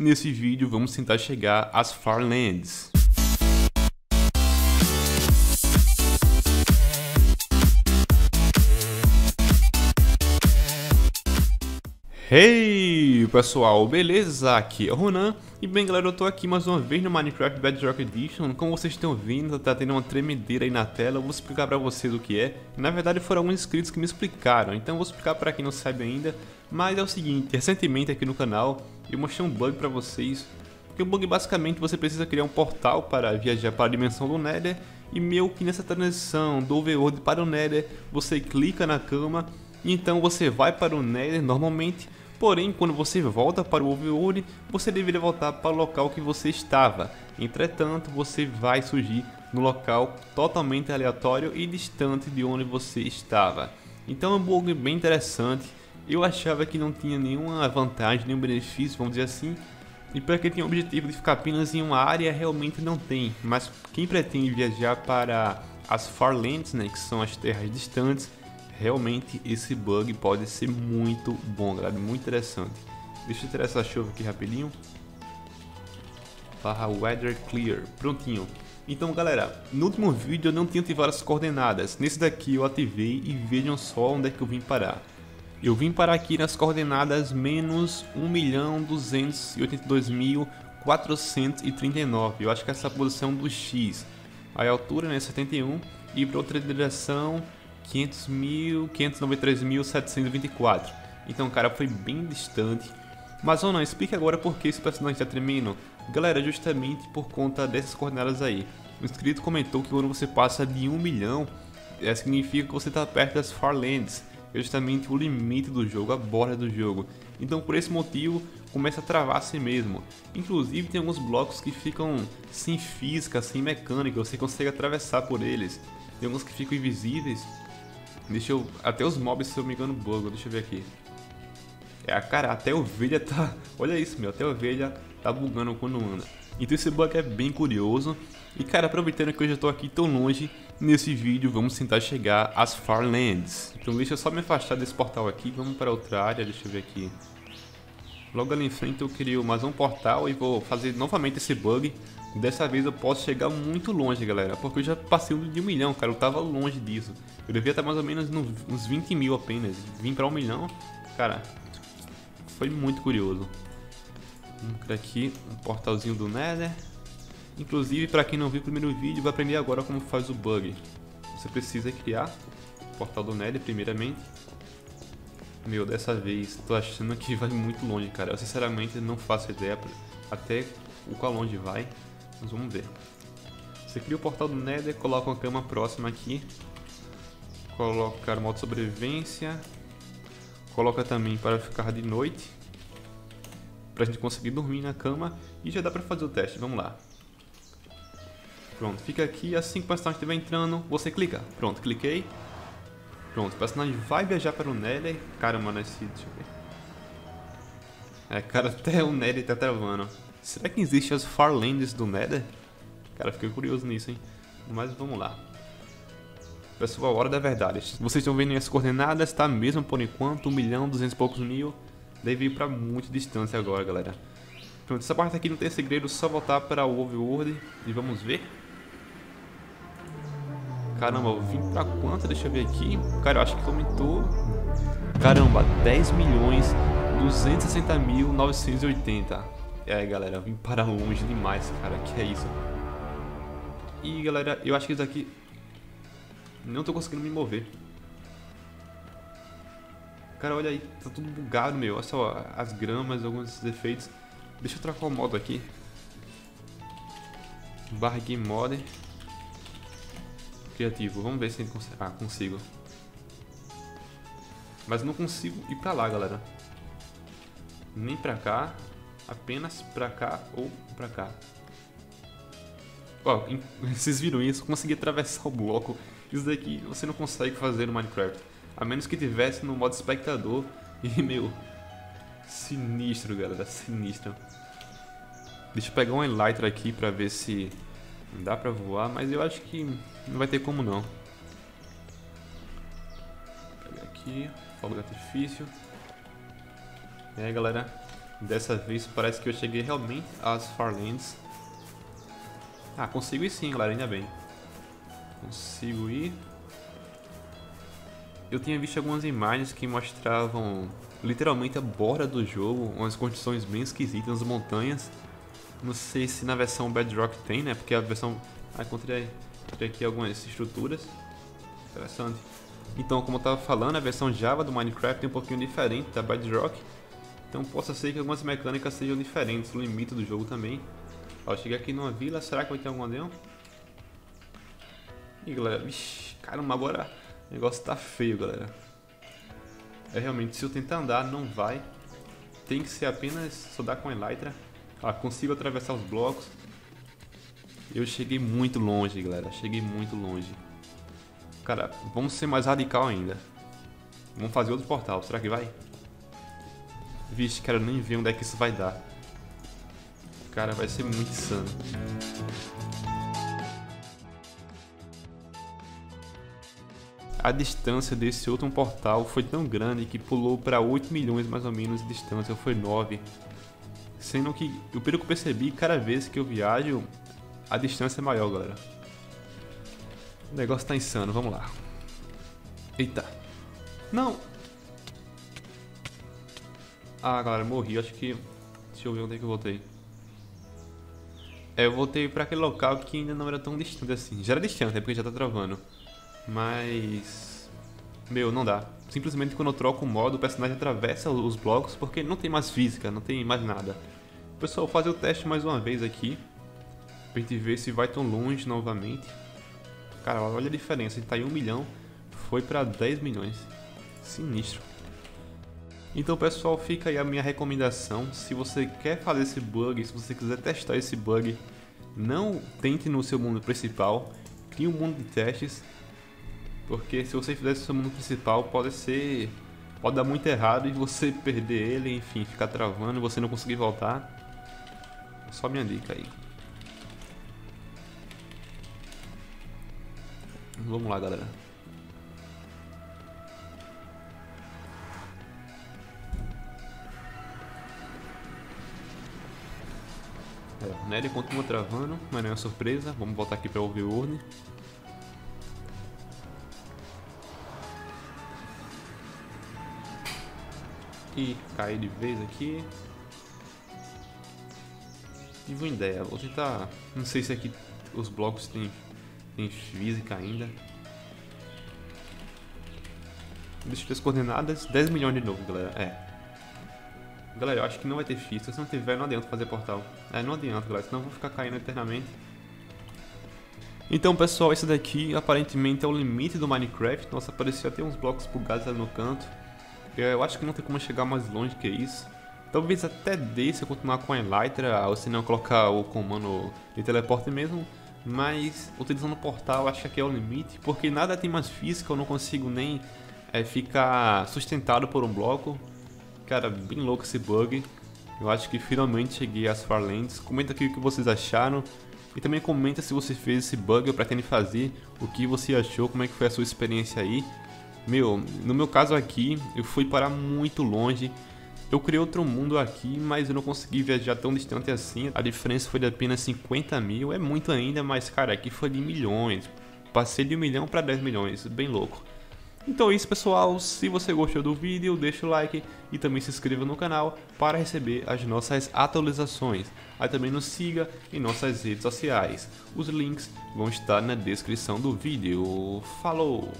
Nesse vídeo vamos tentar chegar às Farlands. Hey pessoal, beleza? Aqui é o Ronan. E bem galera, eu tô aqui mais uma vez no Minecraft Bedrock Edition. Como vocês estão vendo, tá tendo uma tremedeira aí na tela, eu vou explicar pra vocês o que é. Na verdade foram alguns inscritos que me explicaram, então eu vou explicar pra quem não sabe ainda. Mas é o seguinte, recentemente aqui no canal eu mostrei um bug pra vocês. Que o bug basicamente você precisa criar um portal para viajar para a dimensão do Nether. E meio que nessa transição do Overworld para o Nether, você clica na cama. E então você vai para o Nether normalmente Porém, quando você volta para o Overworld, você deveria voltar para o local que você estava. Entretanto, você vai surgir no local totalmente aleatório e distante de onde você estava. Então é um bug bem interessante. Eu achava que não tinha nenhuma vantagem, nenhum benefício, vamos dizer assim. E para quem tem o objetivo de ficar apenas em uma área, realmente não tem. Mas quem pretende viajar para as Farlands, né, que são as terras distantes, realmente esse bug pode ser muito bom, galera, muito interessante. Deixa eu tirar essa chuva aqui rapidinho. Barra Weather Clear, prontinho. Então galera, no último vídeo eu não tinha ativado as coordenadas, nesse daqui eu ativei e vejam só onde é que eu vim parar. Eu vim parar aqui nas coordenadas menos 1.282.439, eu acho que essa é posição do X. Aí a altura né, 71 e para outra direção 593.724. Então, cara, foi bem distante. Mas, ou não, explique agora por que esse personagem está tremendo. Galera, justamente por conta dessas coordenadas aí. O inscrito comentou que quando você passa de 1 milhão, é, significa que você está perto das Farlands. É justamente o limite do jogo, a borda do jogo. Então, por esse motivo, começa a travar a si mesmo. Inclusive, tem alguns blocos que ficam sem física, sem mecânica, você consegue atravessar por eles. Tem alguns que ficam invisíveis Deixa eu. Até os mobs, se eu me engano, bugam. Deixa eu ver aqui. É, cara, até ovelha tá. Olha isso, meu. Até ovelha tá bugando quando anda. Então esse bug é bem curioso. E cara, aproveitando que eu já tô aqui tão longe, nesse vídeo vamos tentar chegar às Farlands. Então deixa eu só me afastar desse portal aqui, vamos para outra área, deixa eu ver aqui. Logo ali em frente eu crio mais um portal e vou fazer novamente esse bug. Dessa vez eu posso chegar muito longe, galera, porque eu já passei de um milhão, cara, eu tava longe disso. Eu devia estar mais ou menos uns 20 mil apenas. Vim para um milhão, cara, foi muito curioso. Vamos criar aqui um portalzinho do Nether. Inclusive, para quem não viu o primeiro vídeo, vai aprender agora como faz o bug. Você precisa criar o portal do Nether primeiramente. Meu, dessa vez, tô achando que vai muito longe, cara. Eu sinceramente não faço ideia até o qual longe vai. Mas vamos ver. Você cria o portal do Nether, coloca uma cama próxima aqui. Colocar modo sobrevivência. Coloca também para ficar de noite. Pra gente conseguir dormir na cama. E já dá pra fazer o teste, vamos lá. Pronto, fica aqui, assim que o personagem estiver entrando, você clica. Pronto, cliquei. Pronto, o personagem vai viajar para o Nether. Caramba, nesse. Deixa eu ver. É, cara, até o Nether tá travando. Será que existe as Farlands do Nether? Cara, fiquei curioso nisso, hein? Mas vamos lá. Pessoal, hora da verdade. Vocês estão vendo as coordenadas, tá mesmo por enquanto, 1 milhão, 200 e poucos mil. Deve ir pra muito distância agora, galera. Pronto, essa parte aqui não tem segredo, só voltar para o Overworld e vamos ver. Caramba, eu vim pra quanto? Deixa eu ver aqui. Cara, eu acho que aumentou. Caramba, 10 milhões 260 mil 980. É, galera, eu vim para longe demais, cara. Que é isso? E, galera, eu acho que isso aqui... Não tô conseguindo me mover. Cara, olha aí. Tá tudo bugado, meu. Olha só as gramas, alguns efeitos. Deixa eu trocar o modo aqui. Barra Game Mode criativo. Vamos ver se consegue. Ah, consigo. Mas não consigo ir pra lá, galera. Nem pra cá. Apenas pra cá ou pra cá. Ó, vocês viram isso? Consegui atravessar o bloco. Isso daqui você não consegue fazer no Minecraft. A menos que tivesse no modo espectador. E, meu... Sinistro, galera. Sinistro. Deixa eu pegar um Elytra aqui pra ver se Dá pra voar, mas eu acho que não vai ter como não. Vou pegar aqui, fogo de artifício. E aí galera, Dessa vez parece que eu cheguei realmente às Farlands. Ah, consigo ir sim, galera, ainda bem. Consigo ir. Eu tinha visto algumas imagens que mostravam literalmente a borda do jogo, umas condições bem esquisitas nas montanhas. Não sei se na versão Bedrock tem, né? Porque a versão... Ah, encontrei, encontrei aqui algumas estruturas. Interessante. Então, como eu estava falando, a versão Java do Minecraft é um pouquinho diferente da Bedrock. Então possa ser que algumas mecânicas sejam diferentes, o limite do jogo também. Ó, cheguei aqui numa vila, será que vai ter algum aldeão? Ih, galera, vixi, caramba, agora o negócio tá feio, galera. É realmente, se eu tentar andar, não vai. Tem que ser apenas soldar com a Elytra. Ah, consigo atravessar os blocos. Eu cheguei muito longe, galera. Cheguei muito longe. Cara, vamos ser mais radical ainda. Vamos fazer outro portal. Será que vai? Vixe, quero nem ver onde é que isso vai dar. Cara, vai ser muito insano. A distância desse outro portal foi tão grande que pulou para 8 milhões mais ou menos de distância, foi 9. Sendo que, eu pelo que eu percebi, cada vez que eu viajo, a distância é maior, galera. O negócio tá insano, vamos lá. Eita. Não! Ah, galera, morri. Acho que... Deixa eu ver onde é que eu voltei. É, eu voltei pra aquele local que ainda não era tão distante assim. Já era distante, é porque já tá travando. Mas... Meu, não dá. Simplesmente quando eu troco o modo, o personagem atravessa os blocos porque não tem mais física, não tem mais nada. Pessoal, vou fazer o teste mais uma vez aqui. Pra gente ver se vai tão longe novamente. Cara, olha a diferença. Ele tá em 1 milhão, foi pra 10 milhões. Sinistro. Então pessoal, fica aí a minha recomendação. Se você quer fazer esse bug, se você quiser testar esse bug, não tente no seu mundo principal. Crie um mundo de testes. Porque se você fizer seu mundo principal, pode ser. Pode dar muito errado e você perder ele, enfim, ficar travando você não conseguir voltar. Só minha dica aí. Vamos lá, galera. É, Nery continua travando, mas não é uma surpresa. Vamos voltar aqui para ouvir o urne. E cair de vez aqui. Tive uma ideia, vou tentar. Não sei se aqui os blocos têm, têm física ainda. Deixa eu ver as coordenadas. 10 milhões de novo, galera. É, Galera, eu acho que não vai ter física. Se não tiver, não adianta fazer portal. É, não adianta, galera. Senão eu vou ficar caindo eternamente. Então, pessoal, esse daqui aparentemente é o limite do Minecraft. Nossa, parecia ter uns blocos bugados ali no canto. Eu acho que não tem como chegar mais longe que isso. Talvez até dê se eu continuar com a Elytra, ou se não colocar o comando de teleporte mesmo. Mas utilizando o portal, acho que aqui é o limite, porque nada tem mais física, eu não consigo nem é, ficar sustentado por um bloco. Cara, bem louco esse bug. Eu acho que finalmente cheguei às Farlands. Comenta aqui o que vocês acharam. E também comenta se você fez esse bug ou pretende fazer. O que você achou, como é que foi a sua experiência aí. Meu, no meu caso aqui, eu fui parar muito longe. Eu criei outro mundo aqui, mas eu não consegui viajar tão distante assim. A diferença foi de apenas 50 mil. É muito ainda, mas cara, aqui foi de milhões. Passei de 1 milhão para 10 milhões, bem louco. Então é isso pessoal, se você gostou do vídeo, deixa o like e também se inscreva no canal para receber as nossas atualizações. Aí também nos siga em nossas redes sociais. Os links vão estar na descrição do vídeo. Falou!